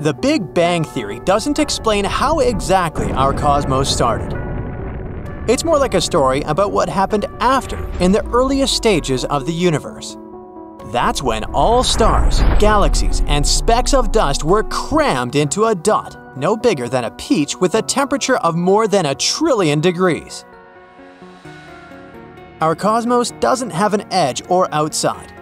The Big Bang Theory doesn't explain how exactly our cosmos started. It's more like a story about what happened after, in the earliest stages of the universe. That's when all stars, galaxies, and specks of dust were crammed into a dot no bigger than a peach with a temperature of more than a trillion degrees. Our cosmos doesn't have an edge or outside.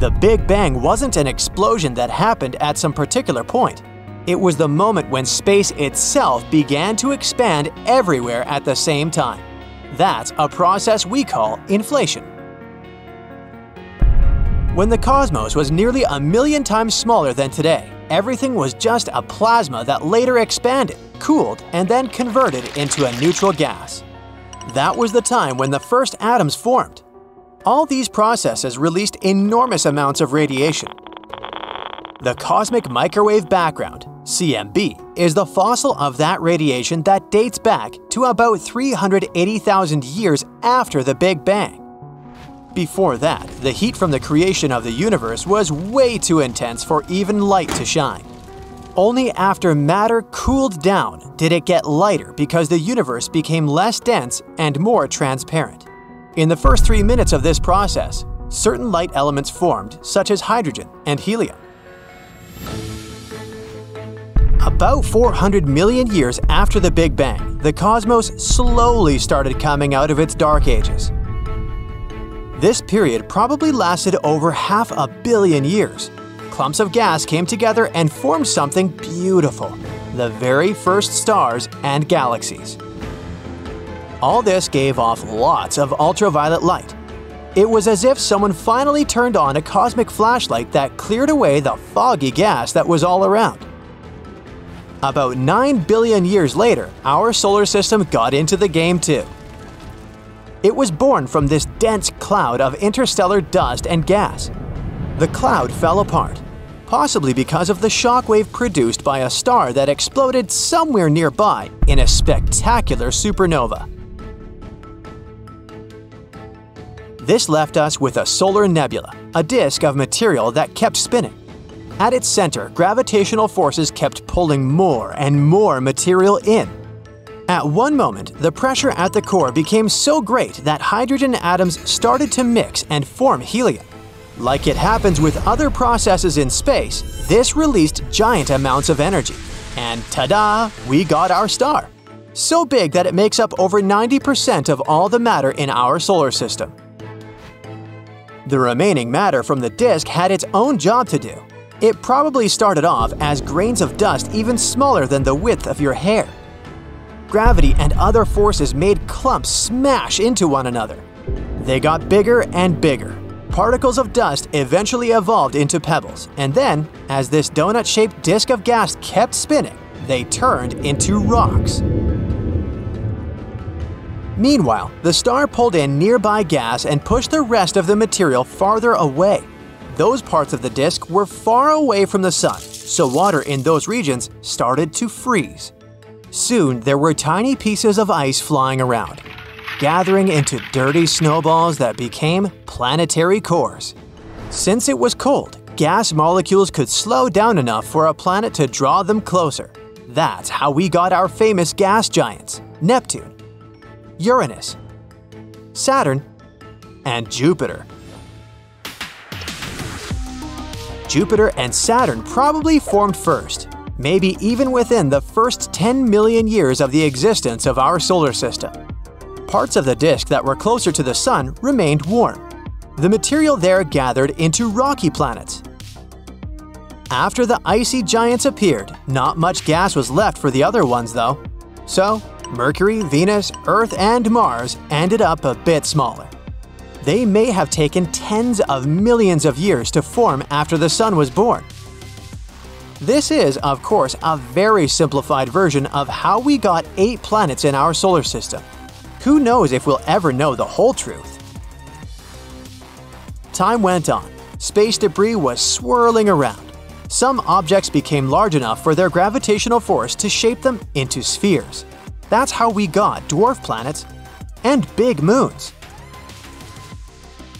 The Big Bang wasn't an explosion that happened at some particular point. It was the moment when space itself began to expand everywhere at the same time. That's a process we call inflation. When the cosmos was nearly a million times smaller than today, everything was just a plasma that later expanded, cooled, and then converted into a neutral gas. That was the time when the first atoms formed. All these processes released enormous amounts of radiation. The cosmic microwave background, CMB, is the fossil of that radiation that dates back to about 380,000 years after the Big Bang. Before that, the heat from the creation of the universe was way too intense for even light to shine. Only after matter cooled down did it get lighter because the universe became less dense and more transparent. In the first three minutes of this process, certain light elements formed, such as hydrogen and helium. About 400 million years after the Big Bang, the cosmos slowly started coming out of its dark ages. This period probably lasted over half a billion years. Clumps of gas came together and formed something beautiful the very first stars and galaxies. All this gave off lots of ultraviolet light. It was as if someone finally turned on a cosmic flashlight that cleared away the foggy gas that was all around. About 9 billion years later, our solar system got into the game too. It was born from this dense cloud of interstellar dust and gas. The cloud fell apart, possibly because of the shockwave produced by a star that exploded somewhere nearby in a spectacular supernova. This left us with a solar nebula, a disk of material that kept spinning. At its center, gravitational forces kept pulling more and more material in, at one moment, the pressure at the core became so great that hydrogen atoms started to mix and form helium. Like it happens with other processes in space, this released giant amounts of energy. And ta-da, we got our star. So big that it makes up over 90% of all the matter in our solar system. The remaining matter from the disk had its own job to do. It probably started off as grains of dust even smaller than the width of your hair gravity and other forces made clumps smash into one another. They got bigger and bigger. Particles of dust eventually evolved into pebbles, and then, as this donut shaped disk of gas kept spinning, they turned into rocks. Meanwhile, the star pulled in nearby gas and pushed the rest of the material farther away. Those parts of the disk were far away from the sun, so water in those regions started to freeze. Soon, there were tiny pieces of ice flying around, gathering into dirty snowballs that became planetary cores. Since it was cold, gas molecules could slow down enough for a planet to draw them closer. That's how we got our famous gas giants Neptune, Uranus, Saturn, and Jupiter. Jupiter and Saturn probably formed first, maybe even within the first 10 million years of the existence of our solar system. Parts of the disk that were closer to the Sun remained warm. The material there gathered into rocky planets. After the icy giants appeared, not much gas was left for the other ones, though. So, Mercury, Venus, Earth, and Mars ended up a bit smaller. They may have taken tens of millions of years to form after the Sun was born, this is, of course, a very simplified version of how we got eight planets in our solar system. Who knows if we'll ever know the whole truth? Time went on. Space debris was swirling around. Some objects became large enough for their gravitational force to shape them into spheres. That's how we got dwarf planets and big moons.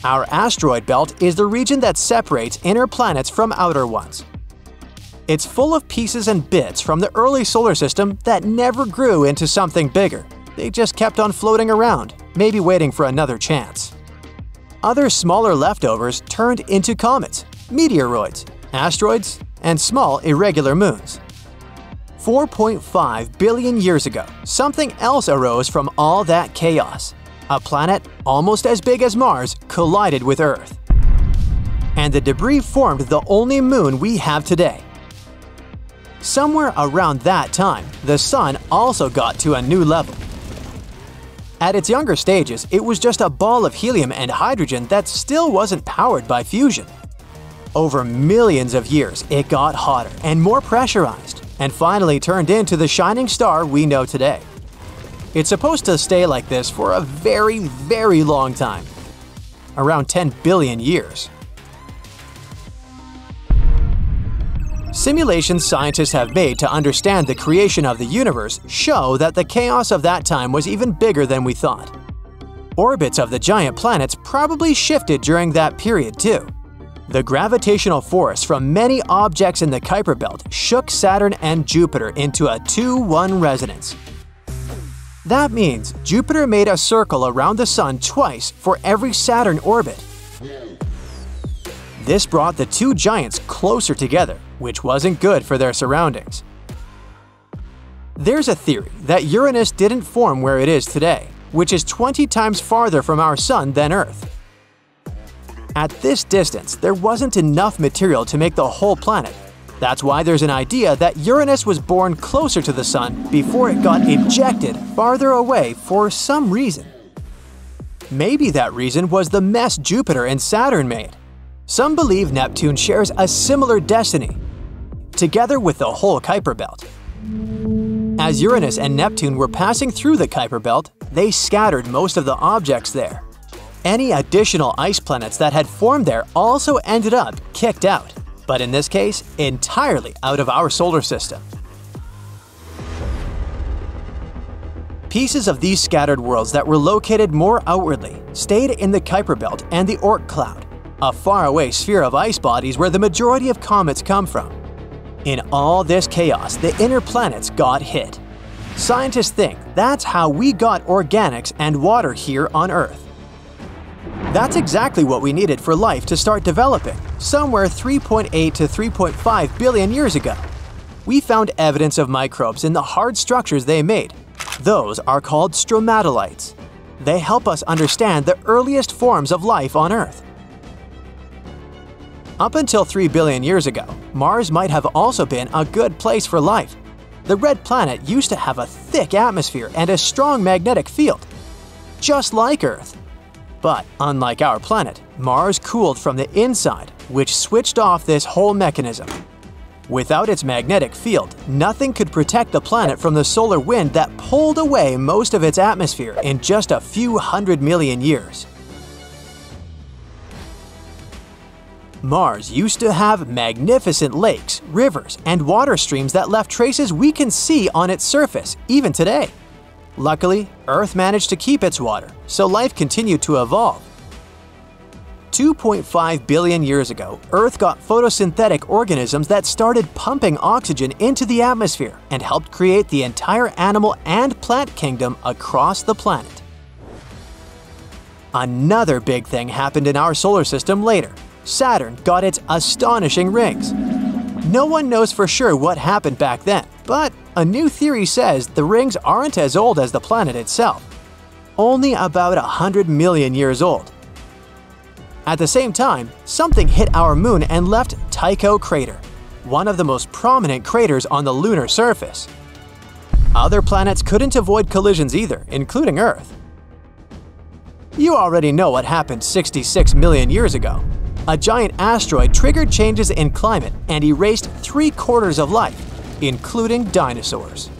Our asteroid belt is the region that separates inner planets from outer ones. It's full of pieces and bits from the early solar system that never grew into something bigger. They just kept on floating around, maybe waiting for another chance. Other smaller leftovers turned into comets, meteoroids, asteroids, and small irregular moons. 4.5 billion years ago, something else arose from all that chaos. A planet almost as big as Mars collided with Earth. And the debris formed the only moon we have today, Somewhere around that time, the Sun also got to a new level. At its younger stages, it was just a ball of helium and hydrogen that still wasn't powered by fusion. Over millions of years, it got hotter and more pressurized, and finally turned into the shining star we know today. It's supposed to stay like this for a very, very long time around 10 billion years. Simulations scientists have made to understand the creation of the universe show that the chaos of that time was even bigger than we thought. Orbits of the giant planets probably shifted during that period too. The gravitational force from many objects in the Kuiper Belt shook Saturn and Jupiter into a 2-1 resonance. That means Jupiter made a circle around the Sun twice for every Saturn orbit. This brought the two giants closer together, which wasn't good for their surroundings. There's a theory that Uranus didn't form where it is today, which is 20 times farther from our Sun than Earth. At this distance, there wasn't enough material to make the whole planet. That's why there's an idea that Uranus was born closer to the Sun before it got ejected farther away for some reason. Maybe that reason was the mess Jupiter and Saturn made. Some believe Neptune shares a similar destiny, together with the whole Kuiper Belt. As Uranus and Neptune were passing through the Kuiper Belt, they scattered most of the objects there. Any additional ice planets that had formed there also ended up kicked out, but in this case, entirely out of our solar system. Pieces of these scattered worlds that were located more outwardly stayed in the Kuiper Belt and the Oort cloud, a faraway sphere of ice bodies where the majority of comets come from. In all this chaos, the inner planets got hit. Scientists think that's how we got organics and water here on Earth. That's exactly what we needed for life to start developing, somewhere 3.8 to 3.5 billion years ago. We found evidence of microbes in the hard structures they made. Those are called stromatolites. They help us understand the earliest forms of life on Earth. Up until 3 billion years ago, Mars might have also been a good place for life. The red planet used to have a thick atmosphere and a strong magnetic field, just like Earth. But unlike our planet, Mars cooled from the inside, which switched off this whole mechanism. Without its magnetic field, nothing could protect the planet from the solar wind that pulled away most of its atmosphere in just a few hundred million years. Mars used to have magnificent lakes, rivers, and water streams that left traces we can see on its surface, even today. Luckily, Earth managed to keep its water, so life continued to evolve. 2.5 billion years ago, Earth got photosynthetic organisms that started pumping oxygen into the atmosphere and helped create the entire animal and plant kingdom across the planet. Another big thing happened in our solar system later, Saturn got its astonishing rings. No one knows for sure what happened back then, but a new theory says the rings aren't as old as the planet itself, only about 100 million years old. At the same time, something hit our moon and left Tycho crater, one of the most prominent craters on the lunar surface. Other planets couldn't avoid collisions either, including Earth. You already know what happened 66 million years ago a giant asteroid triggered changes in climate and erased three quarters of life, including dinosaurs.